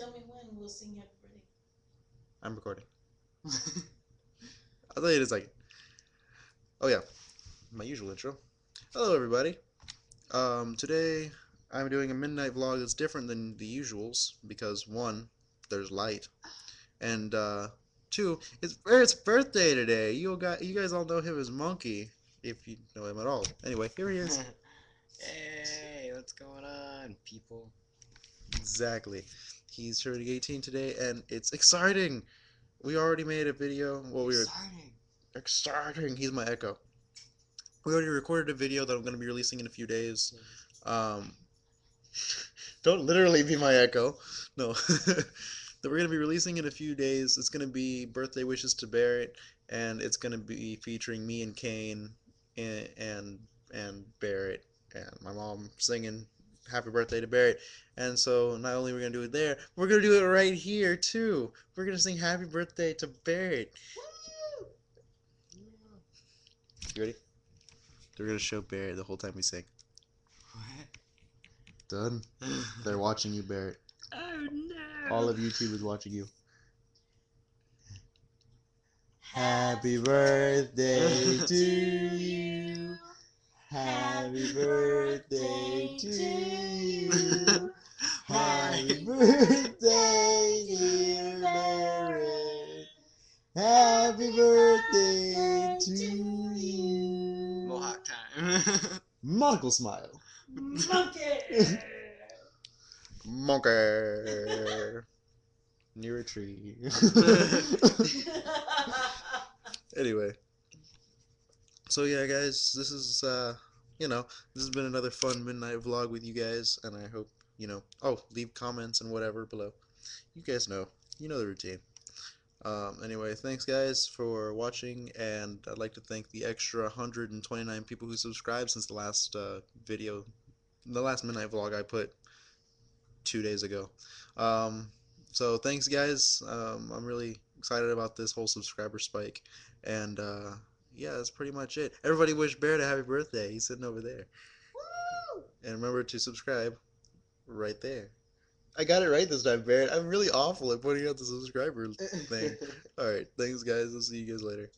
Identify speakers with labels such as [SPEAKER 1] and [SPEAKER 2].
[SPEAKER 1] tell me when we'll sing happy birthday.
[SPEAKER 2] I'm recording. I'll tell you in a second. Oh yeah, my usual intro. Hello everybody. Um, today I'm doing a midnight vlog that's different than the usuals because one, there's light, and uh, two, it's Barrett's birthday today. You got you guys all know him as Monkey if you know him at all. Anyway, here he is.
[SPEAKER 3] hey, what's going on, people?
[SPEAKER 2] Exactly. He's turning 18 today, and it's exciting. We already made a video. Well, we were
[SPEAKER 3] Exciting.
[SPEAKER 2] exciting. He's my echo. We already recorded a video that I'm going to be releasing in a few days. Um, don't literally be my echo. No. that we're going to be releasing in a few days. It's going to be birthday wishes to Barrett, and it's going to be featuring me and Kane and and, and Barrett and my mom singing happy birthday to Barrett. And so not only are we going to do it there, we're going to do it right here too. We're going to sing happy birthday to Barrett. You ready? They're gonna show Barrett the whole time we sing. What? Done. They're watching you, Barrett.
[SPEAKER 3] oh no.
[SPEAKER 2] All of YouTube is watching you. Happy birthday to you. Happy birthday to you. Happy birthday, dear Barrett. Happy birthday to you.
[SPEAKER 3] Mohawk time.
[SPEAKER 2] Monocle smile.
[SPEAKER 1] Monkey!
[SPEAKER 2] Monkey. Near a tree. anyway. So yeah, guys, this is uh, you know, this has been another fun midnight vlog with you guys, and I hope you know. Oh, leave comments and whatever below. You guys know, you know the routine. Um, anyway, thanks guys for watching, and I'd like to thank the extra 129 people who subscribed since the last uh, video, the last midnight vlog I put two days ago. Um, so thanks guys. Um, I'm really excited about this whole subscriber spike, and uh, yeah, that's pretty much it. Everybody wish Barrett a happy birthday. He's sitting over there,
[SPEAKER 1] Woo!
[SPEAKER 2] and remember to subscribe right there. I got it right this time, Barrett. I'm really awful at pointing out the subscriber thing. All right, thanks guys. I'll see you guys later.